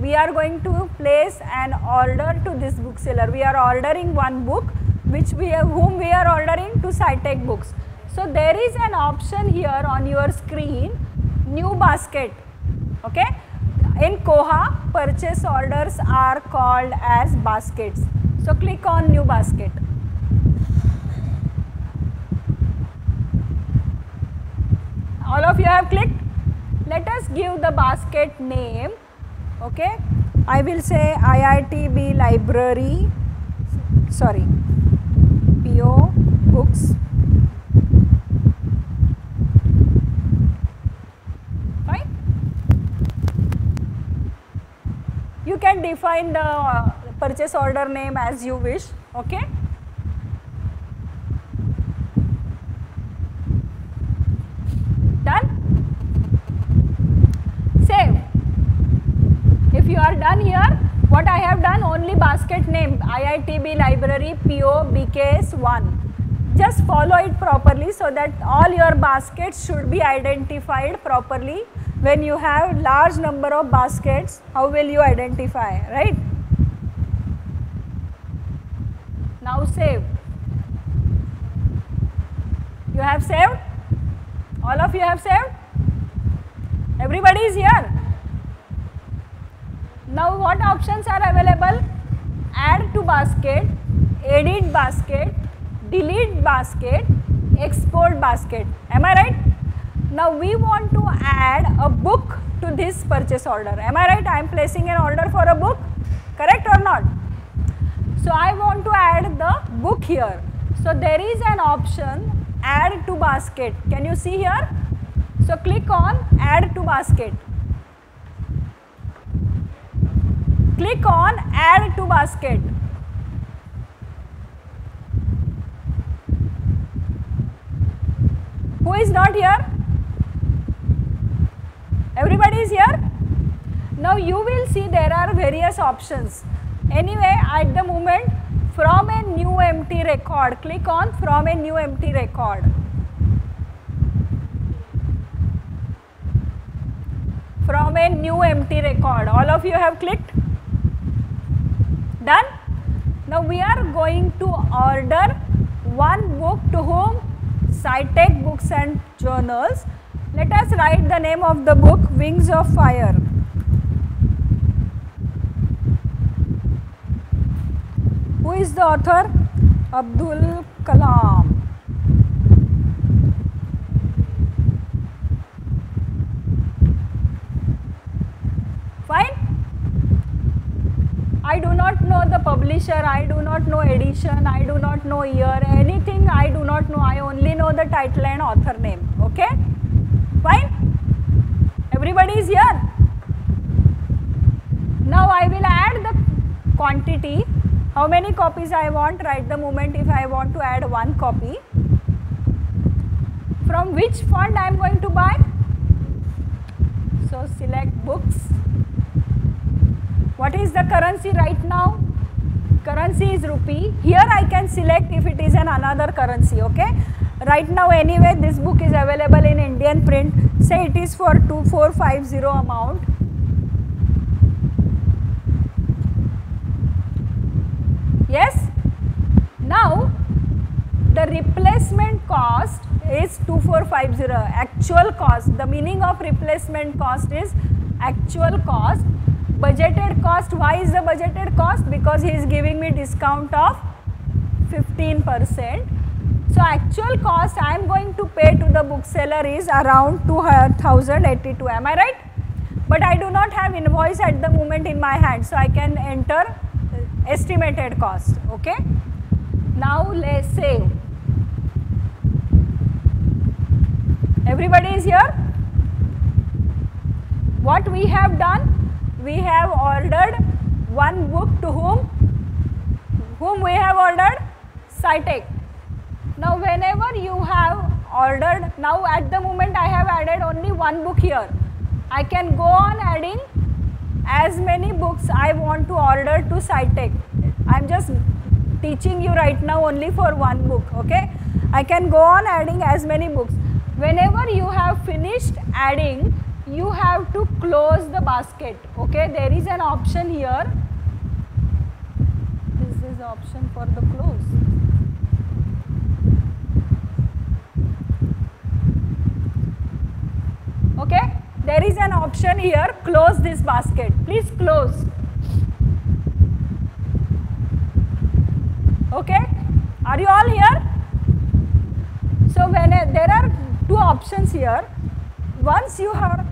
We are going to place an order to this bookseller. We are ordering one book which we are, whom we are ordering to SciTech Books. So, there is an option here on your screen new basket. Okay in Koha, purchase orders are called as baskets. So, click on new basket. Of you have clicked? Let us give the basket name. Okay. I will say IITB library, sorry, PO books Fine. you can define the purchase order name as you wish okay done save if you are done here what i have done only basket name iitb library po bks 1 just follow it properly so that all your baskets should be identified properly when you have large number of baskets, how will you identify, right? Now save. You have saved? All of you have saved? Everybody is here. Now what options are available? Add to basket, edit basket, delete basket, export basket. Am I right? Now we want to add a book to this purchase order. Am I right? I am placing an order for a book, correct or not? So I want to add the book here. So there is an option add to basket. Can you see here? So click on add to basket. Click on add to basket. Who is not here? Everybody is here? Now you will see there are various options. Anyway, at the moment from a new empty record, click on from a new empty record. From a new empty record, all of you have clicked? Done? Now we are going to order one book to whom? SciTech Books and Journals let us write the name of the book Wings of Fire. Who is the author? Abdul Kalam. Fine? I do not know I do not know edition, I do not know year, anything I do not know, I only know the title and author name, okay? Fine? Everybody is here? Now I will add the quantity. How many copies I want right the moment if I want to add one copy. From which fund I am going to buy? So select books. What is the currency right now? Currency is rupee. Here I can select if it is an another currency, okay? Right now anyway this book is available in Indian print say it is for 2450 amount yes now the replacement cost is 2450 actual cost the meaning of replacement cost is actual cost budgeted cost why is the budgeted cost? Because he is giving me discount of 15 percent. So actual cost I am going to pay to the bookseller is around 2082 am I right? But I do not have invoice at the moment in my hand so I can enter estimated cost okay? Now let's say everybody is here. What we have done we have ordered one book to whom whom we have ordered Scitech now whenever you have ordered now at the moment I have added only one book here I can go on adding as many books I want to order to Scitech. I am just teaching you right now only for one book, okay. I can go on adding as many books. Whenever you have finished adding, you have to close the basket, okay. There is an option here. This is option for the close. Okay? There is an option here. Close this basket. Please close. Okay? Are you all here? So when uh, there are two options here. Once you have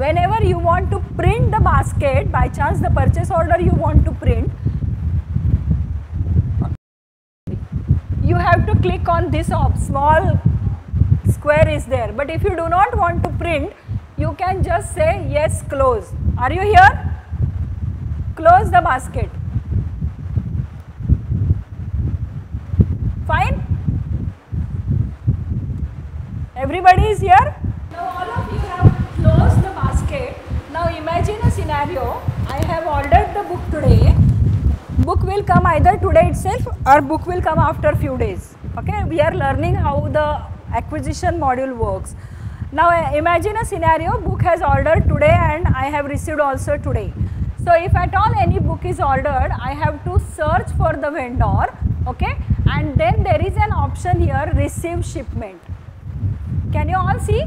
whenever you want to print the basket by chance the purchase order you want to print you have to click on this small square is there. But if you do not want to print you can just say yes close. Are you here? Close the basket. Fine? Everybody is here? Now all of you have now imagine a scenario. I have ordered the book today. Book will come either today itself or book will come after few days. Okay? We are learning how the acquisition module works. Now imagine a scenario. Book has ordered today and i have received also today. So if at all any book is ordered i have to search for the vendor. Okay? And then there is an option here receive shipment. Can you all see?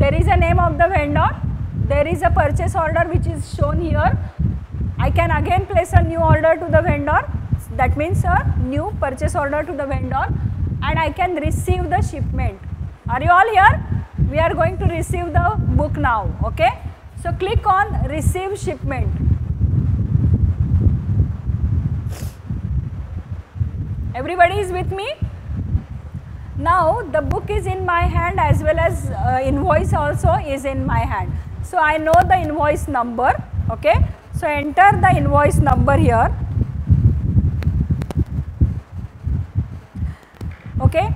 There is a name of the vendor there is a purchase order which is shown here I can again place a new order to the vendor that means a new purchase order to the vendor and I can receive the shipment. Are you all here? We are going to receive the book now, okay. So click on receive shipment. Everybody is with me? Now the book is in my hand as well as uh, invoice also is in my hand. So I know the invoice number, okay. So, enter the invoice number here. Okay.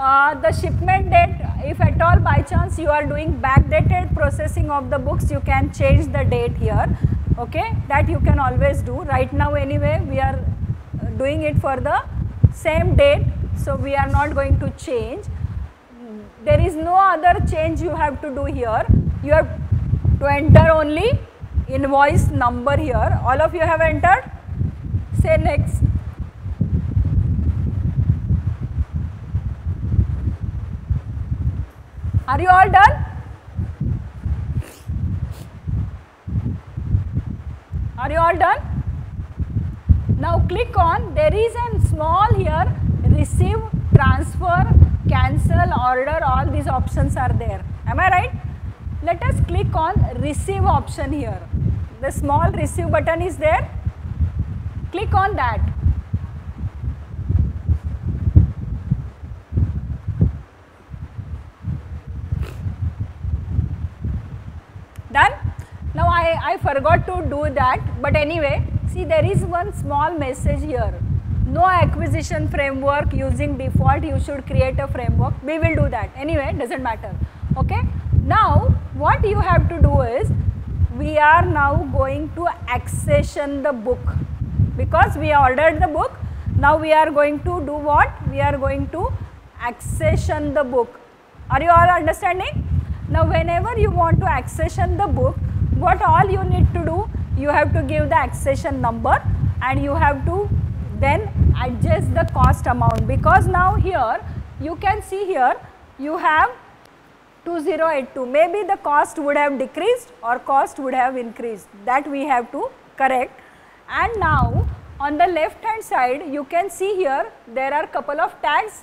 Uh, the shipment date if at all by chance you are doing backdated processing of the books you can change the date here okay that you can always do right now anyway we are doing it for the same date so we are not going to change there is no other change you have to do here you have to enter only invoice number here. All of you have entered? Say next. Are you all done? Are you all done? Now click on, there is a small here, receive, transfer, cancel, order, all these options are there. Am I right? Let us click on receive option here. The small receive button is there. Click on that. Done? Now I, I forgot to do that but anyway see there is one small message here. No acquisition framework using default. You should create a framework. We will do that. Anyway doesn't matter. Okay? Now what you have to do is we are now going to accession the book because we ordered the book Now we are going to do what? We are going to accession the book. Are you all understanding? Now whenever you want to accession the book, what all you need to do? You have to give the accession number and you have to then adjust the cost amount because now here you can see here you have 2082 maybe the cost would have decreased or cost would have increased. That we have to correct. And now on the left hand side you can see here there are couple of tags.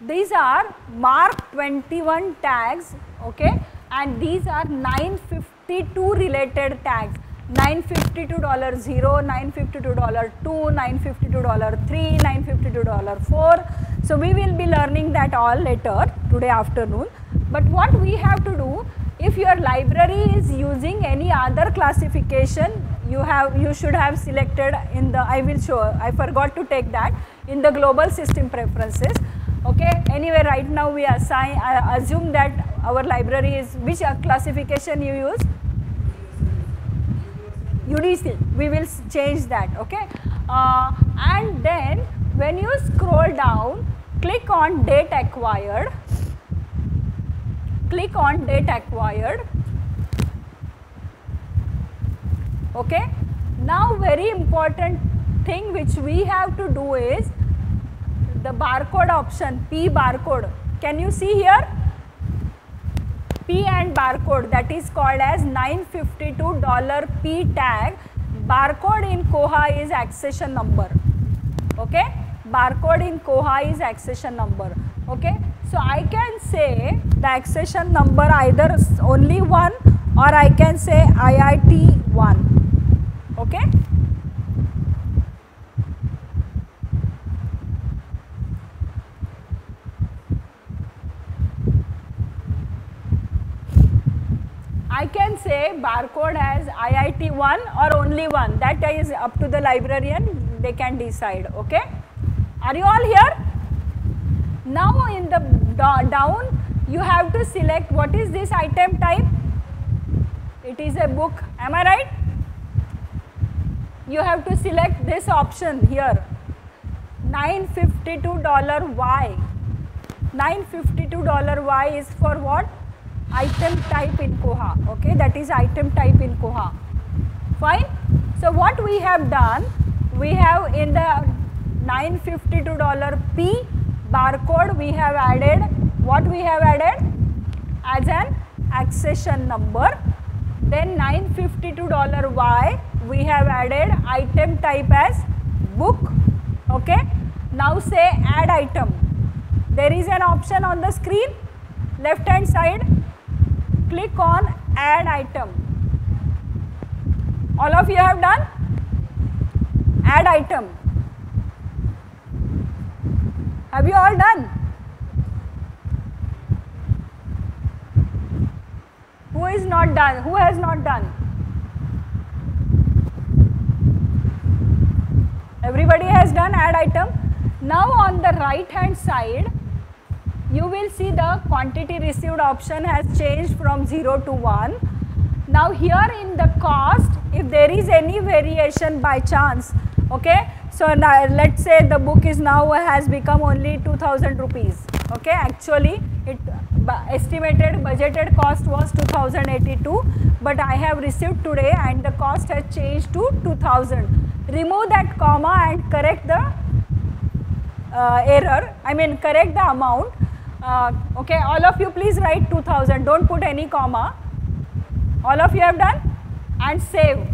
These are MARC 21 tags okay? And these are 952 related tags. 952 dollar 0 952 dollar 2 952 dollar 3 952 dollar 4 so we will be learning that all later today afternoon. But what we have to do if your library is using any other classification you have you should have selected in the I will show I forgot to take that in the global system preferences. Okay anyway right now we assign I assume that our library is which classification you use? UDC we will change that okay? Uh, and then when you scroll down click on date acquired click on date acquired. Okay? Now very important thing which we have to do is the barcode option p barcode. Can you see here? P and barcode that is called as 952 dollar p tag. Barcode in koha is accession number. Okay? Barcode in koha is accession number okay so I can say the accession number either only one or I can say IIT 1. Okay? I can say barcode as IIT 1 or only one that is up to the librarian they can decide okay. Are you all here? Now in the down you have to select what is this item type? It is a book, am I right? You have to select this option here, $952 Y. $952 Y is for what? Item type in Koha, okay, that is item type in Koha, fine. So what we have done, we have in the $952 P barcode we have added. What we have added? As an accession number. Then 952 dollar y we have added item type as book. Okay? Now say add item. There is an option on the screen. Left hand side click on add item. All of you have done? Add item have you all done? Who is not done? Who has not done? Everybody has done add item. Now on the right hand side, you will see the quantity received option has changed from 0 to 1. Now here in the cost, if there is any variation by chance, okay, so let's say the book is now has become only 2000 rupees. Okay, actually it estimated budgeted cost was 2082 but I have received today and the cost has changed to 2000. Remove that comma and correct the uh, error, I mean correct the amount. Uh, okay, all of you please write 2000, don't put any comma. All of you have done and save.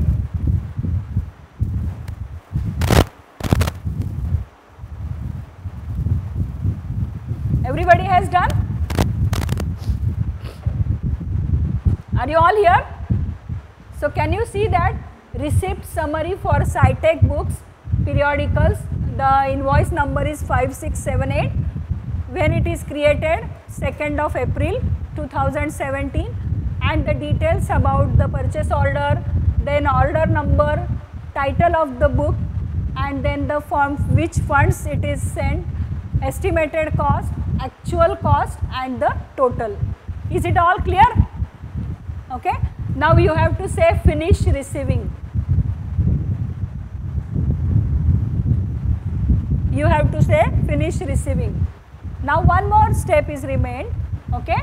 Everybody has done? Are you all here? So can you see that receipt summary for SciTech books, periodicals, the invoice number is 5678 when it is created? 2nd of April 2017 and the details about the purchase order, then order number, title of the book and then the form which funds it is sent, estimated cost actual cost and the total. Is it all clear? Okay. Now you have to say finish receiving. you have to say finish receiving. Now one more step is remained, okay.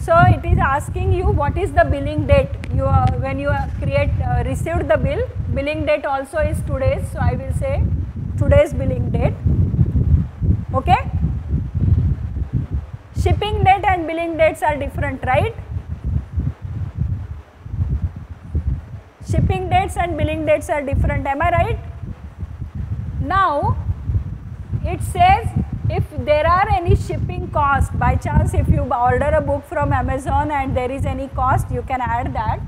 So it is asking you what is the billing date. You uh, when you uh, create uh, received the bill, billing date also is today's. So I will say today's billing date. Okay. Shipping billing dates are different, right? Shipping dates and billing dates are different. Am I right? Now it says if there are any shipping cost by chance if you order a book from Amazon and there is any cost you can add that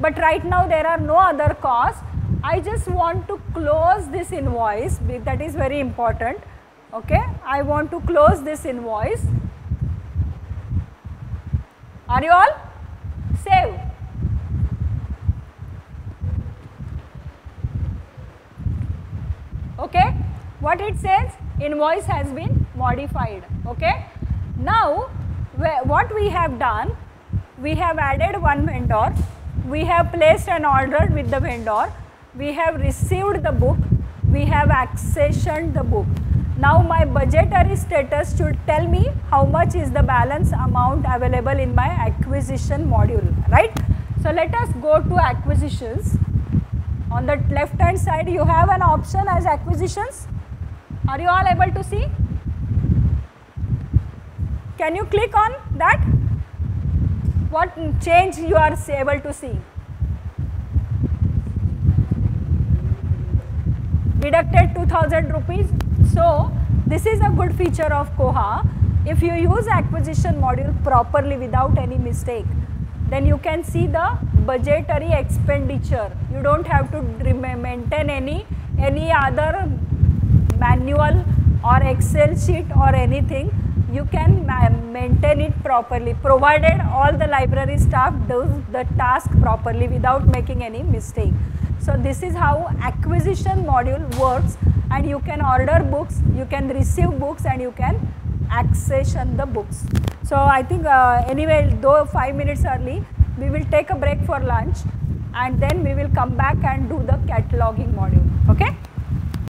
but right now there are no other costs I just want to close this invoice that is very important okay I want to close this invoice are you all? Save. Okay. What it says invoice has been modified. Okay. Now what we have done we have added one vendor. We have placed an order with the vendor. We have received the book. We have accessioned the book now my budgetary status should tell me how much is the balance amount available in my acquisition module right so let us go to acquisitions on the left hand side you have an option as acquisitions are you all able to see can you click on that? What change you are able to see? Deducted 2000 rupees. So, this is a good feature of Koha. If you use acquisition module properly without any mistake, then you can see the budgetary expenditure. You don't have to maintain any, any other manual or Excel sheet or anything you can maintain it properly provided all the library staff does the task properly without making any mistake. So this is how acquisition module works and you can order books, you can receive books and you can accession the books. So I think uh, anyway though 5 minutes early we will take a break for lunch and then we will come back and do the cataloging module okay.